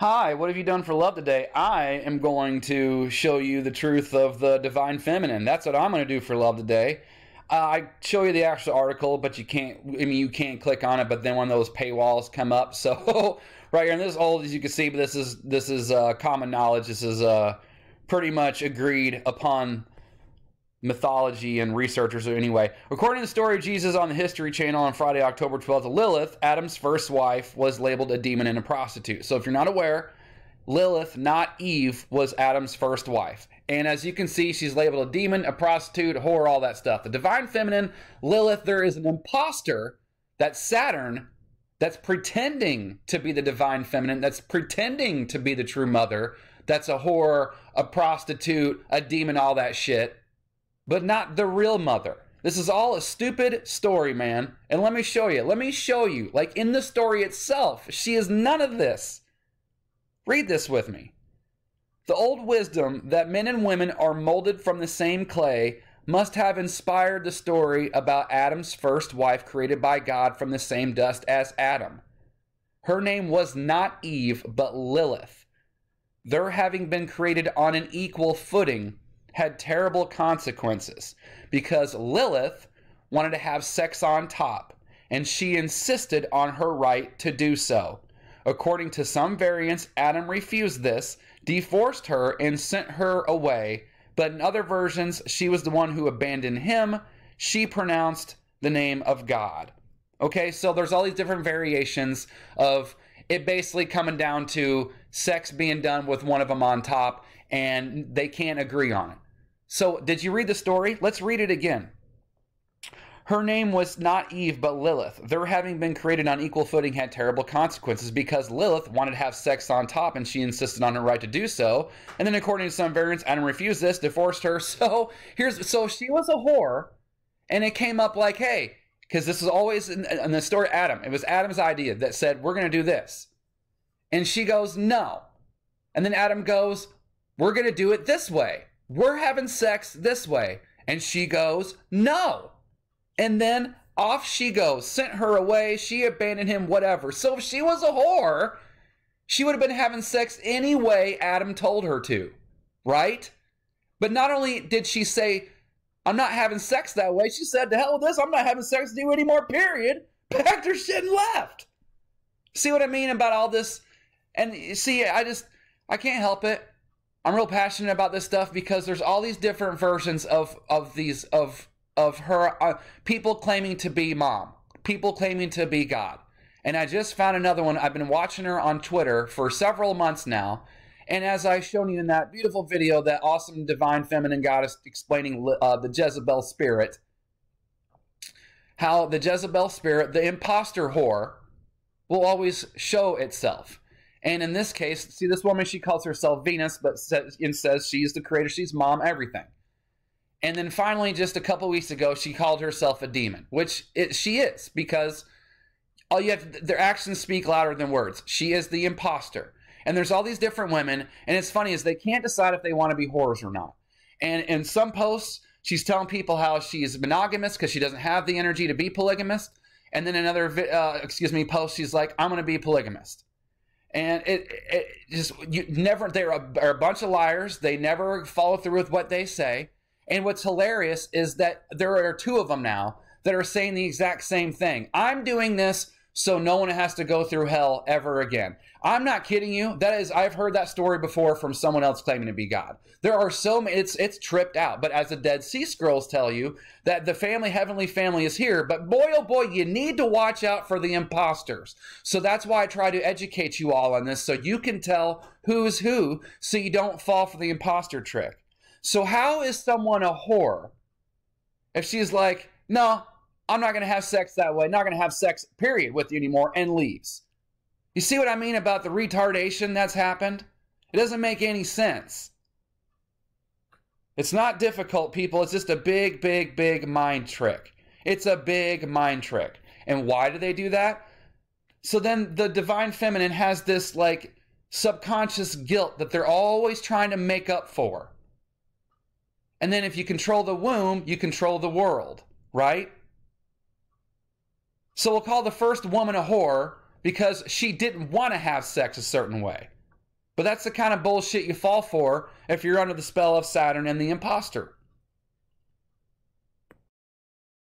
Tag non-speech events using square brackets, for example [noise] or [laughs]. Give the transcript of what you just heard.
Hi, what have you done for love today? I am going to show you the truth of the divine feminine. That's what I'm going to do for love today. Uh, I show you the actual article, but you can't. I mean, you can't click on it. But then when those paywalls come up. [laughs] So right here, and this is old as you can see, but this is this is uh, common knowledge. This is uh, pretty much agreed upon mythology and researchers anyway. According to the story of Jesus on the History Channel on Friday, October 12th, Lilith, Adam's first wife, was labeled a demon and a prostitute. So if you're not aware, Lilith, not Eve, was Adam's first wife. And as you can see, she's labeled a demon, a prostitute, a whore, all that stuff. The divine feminine, Lilith, there is an impostor, that's Saturn, that's pretending to be the divine feminine, that's pretending to be the true mother, that's a whore, a prostitute, a demon, all that shit but not the real mother. This is all a stupid story, man. And let me show you. Let me show you. Like in the story itself, she is none of this. Read this with me. The old wisdom that men and women are molded from the same clay must have inspired the story about Adam's first wife created by God from the same dust as Adam. Her name was not Eve, but Lilith. Their having been created on an equal footing had terrible consequences because Lilith wanted to have sex on top, and she insisted on her right to do so. According to some variants, Adam refused this, divorced her, and sent her away. But in other versions, she was the one who abandoned him. She pronounced the name of God. Okay, so there's all these different variations of it basically coming down to sex being done with one of them on top, and they can't agree on it. So, did you read the story? Let's read it again. Her name was not Eve, but Lilith. Their having been created on equal footing had terrible consequences because Lilith wanted to have sex on top and she insisted on her right to do so. And then, according to some variants, Adam refused this, divorced her. [laughs] So, here's so she was a whore, and it came up like, hey, because this is always in, in the story Adam. It was Adam's idea that said, we're going to do this. And she goes, no. And then Adam goes, we're going to do it this way. We're having sex this way. And she goes, No. And then off she goes, sent her away. She abandoned him, whatever. So if she was a whore, she would have been having sex any way Adam told her to, right? But not only did she say, I'm not having sex that way, she said, To hell with this, I'm not having sex with you anymore, period. [laughs] Packed her shit and left. See what I mean about all this? And see, I just, I can't help it. I'm real passionate about this stuff because there's all these different versions of of these of of her uh, people claiming to be mom, people claiming to be God. And I just found another one. I've been watching her on Twitter for several months now. And as I've shown you in that beautiful video, that awesome divine feminine goddess explaining uh, the Jezebel spirit, how the Jezebel spirit, the imposter whore, will always show itself. And in this case, see this woman, she calls herself Venus, but says, and says she's the creator, she's mom, everything. And then finally, just a couple weeks ago, she called herself a demon, which it, she is because all you have their actions speak louder than words. She is the imposter. And there's all these different women, and it's funny is they can't decide if they want to be whores or not. And in some posts, she's telling people how she's monogamous because she doesn't have the energy to be polygamist. And then another, uh, excuse me, post, she's like, I'm going to be polygamist and it, it just you never they're a, are a bunch of liars. They never follow through with what they say. And what's hilarious is that there are two of them now that are saying the exact same thing. I'm doing this so no one has to go through hell ever again. I'm not kidding you. That is, I've heard that story before from someone else claiming to be God. There are so many, it's, it's tripped out. But as the Dead Sea Scrolls tell you, that the family, heavenly family is here. But boy, oh boy, you need to watch out for the imposters. So that's why I try to educate you all on this so you can tell who's who so you don't fall for the imposter trick. So, how is someone a whore if she's like, no, I'm not going to have sex that way, not going to have sex, period, with you anymore, and leaves. You see what I mean about the retardation that's happened? It doesn't make any sense. It's not difficult, people. It's just a big, big, big mind trick. It's a big mind trick. And why do they do that? So then the divine feminine has this like subconscious guilt that they're always trying to make up for. And then if you control the womb, you control the world, right? So we'll call the first woman a whore because she didn't want to have sex a certain way, But that's the kind of bullshit you fall for if you're under the spell of Saturn and the imposter.